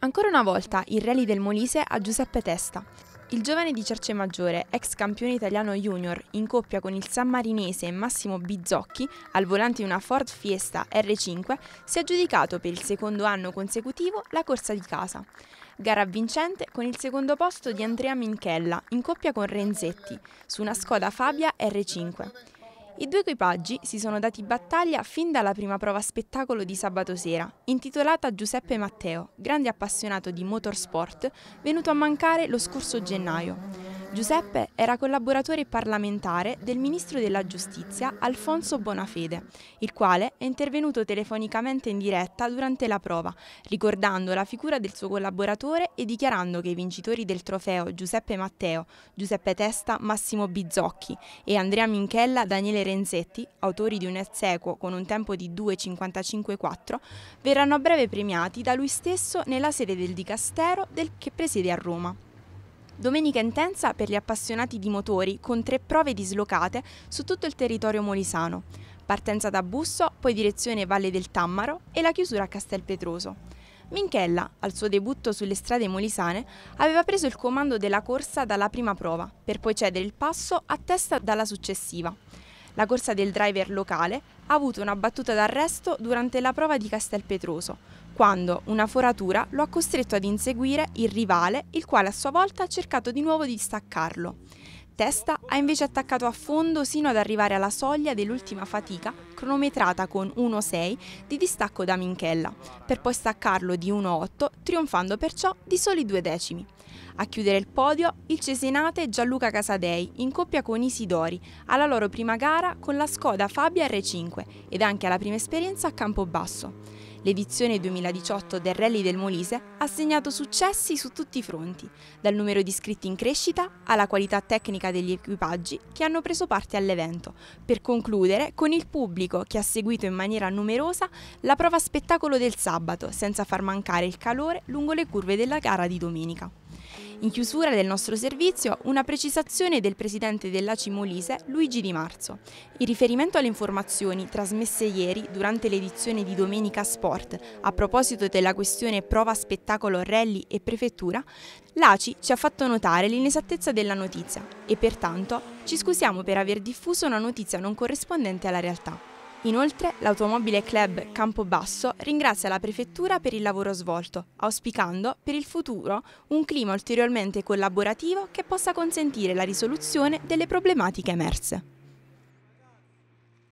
Ancora una volta il rally del Molise a Giuseppe Testa. Il giovane di Cercemaggiore, ex campione italiano junior, in coppia con il sammarinese Massimo Bizzocchi, al volante di una Ford Fiesta R5, si è aggiudicato per il secondo anno consecutivo la corsa di casa. Gara vincente con il secondo posto di Andrea Minchella, in coppia con Renzetti, su una Skoda Fabia R5. I due equipaggi si sono dati battaglia fin dalla prima prova spettacolo di sabato sera, intitolata Giuseppe Matteo, grande appassionato di motorsport, venuto a mancare lo scorso gennaio. Giuseppe era collaboratore parlamentare del ministro della giustizia Alfonso Bonafede, il quale è intervenuto telefonicamente in diretta durante la prova, ricordando la figura del suo collaboratore e dichiarando che i vincitori del trofeo Giuseppe Matteo, Giuseppe Testa, Massimo Bizzocchi e Andrea Minchella, Daniele Renzetti, autori di un esequo con un tempo di 2.55.4, verranno a breve premiati da lui stesso nella sede del Dicastero del che presiede a Roma. Domenica intensa per gli appassionati di motori con tre prove dislocate su tutto il territorio molisano. Partenza da Busso, poi direzione Valle del Tammaro e la chiusura a Castelpetroso. Minchella, al suo debutto sulle strade molisane, aveva preso il comando della corsa dalla prima prova, per poi cedere il passo a testa dalla successiva. La corsa del driver locale ha avuto una battuta d'arresto durante la prova di Castelpetroso, quando una foratura lo ha costretto ad inseguire il rivale, il quale a sua volta ha cercato di nuovo di staccarlo. Testa ha invece attaccato a fondo sino ad arrivare alla soglia dell'ultima fatica, cronometrata con 1,6 di distacco da Minchella, per poi staccarlo di 1,8, trionfando perciò di soli due decimi. A chiudere il podio il Cesenate Gianluca Casadei in coppia con Isidori alla loro prima gara con la Skoda Fabia R5 ed anche alla prima esperienza a Campobasso. L'edizione 2018 del Rally del Molise ha segnato successi su tutti i fronti, dal numero di iscritti in crescita alla qualità tecnica degli equipaggi che hanno preso parte all'evento, per concludere con il pubblico che ha seguito in maniera numerosa la prova spettacolo del sabato, senza far mancare il calore lungo le curve della gara di domenica. In chiusura del nostro servizio, una precisazione del presidente dell'ACI Molise, Luigi Di Marzo. In riferimento alle informazioni trasmesse ieri durante l'edizione di Domenica Sport a proposito della questione prova spettacolo rally e prefettura, l'ACI ci ha fatto notare l'inesattezza della notizia e pertanto ci scusiamo per aver diffuso una notizia non corrispondente alla realtà. Inoltre, l'Automobile Club Campobasso ringrazia la Prefettura per il lavoro svolto, auspicando per il futuro un clima ulteriormente collaborativo che possa consentire la risoluzione delle problematiche emerse.